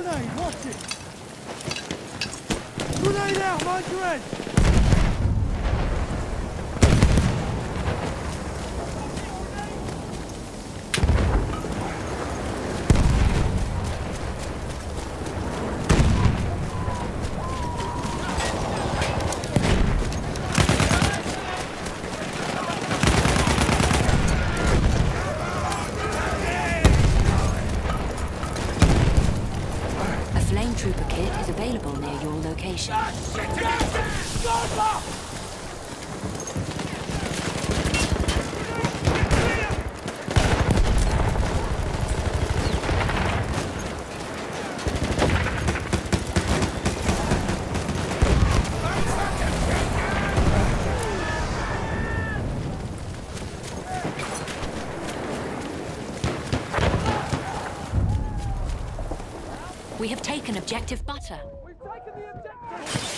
Brunei, watch it! Brunei there, 100! Location. We have taken objective butter. The objective!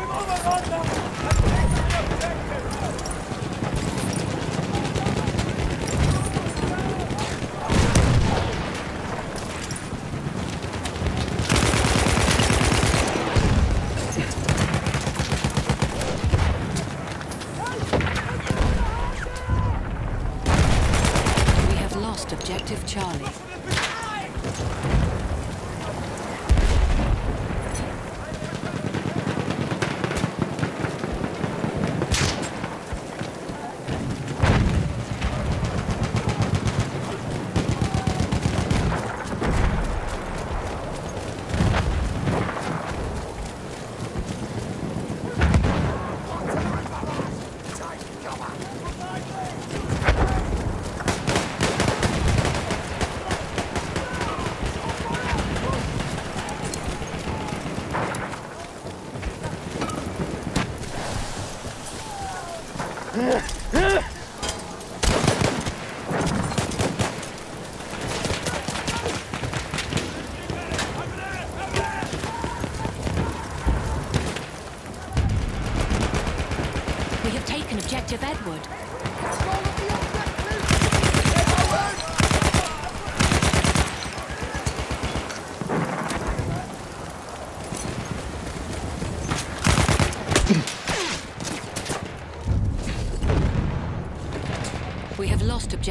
Move along now! I've taken the objective!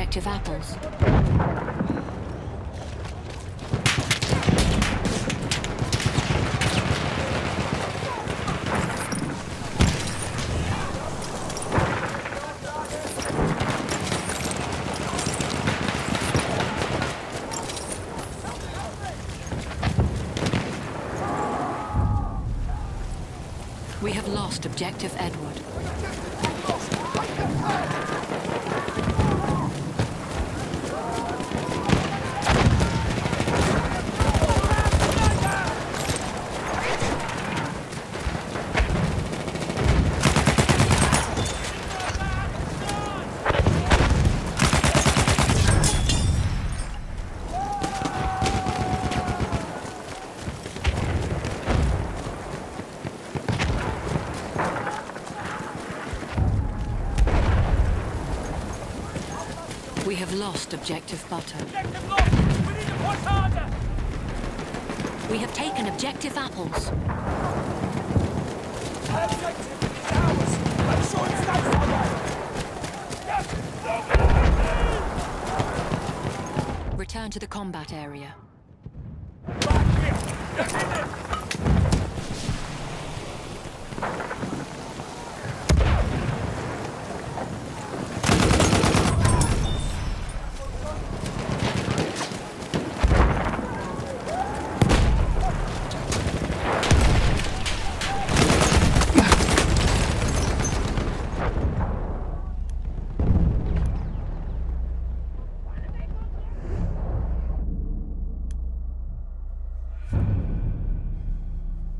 Objective apples. We have lost objective Edward. We have lost objective butter. Objective! We need to push harder! We have taken objective apples. Objective is ours! Make sure it stays that way! Return to the combat area. Back here!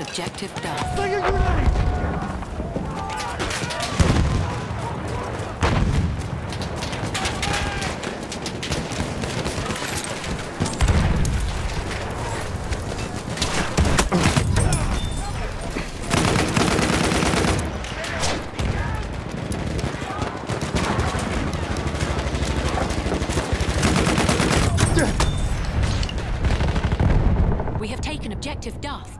Objective Duff. Sling a grenade! We have taken objective Duff.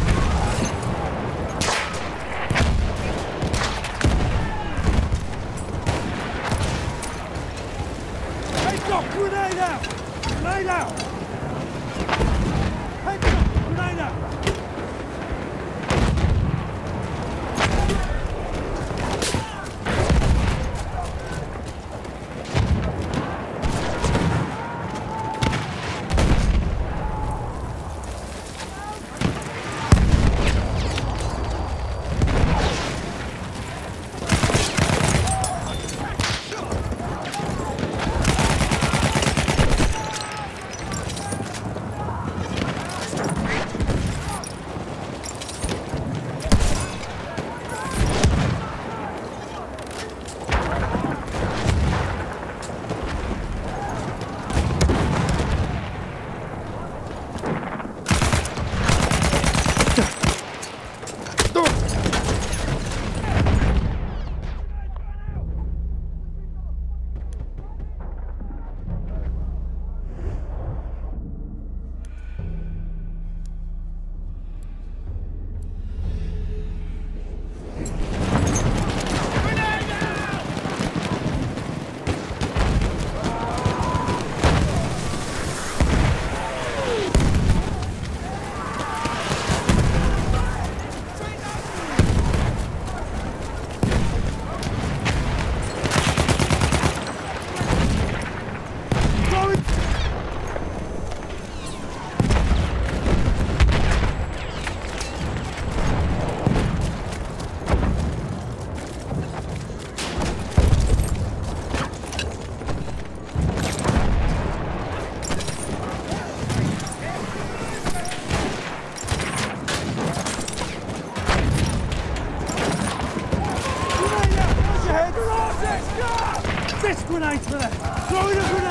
This grenade's there! Throw in a grenade!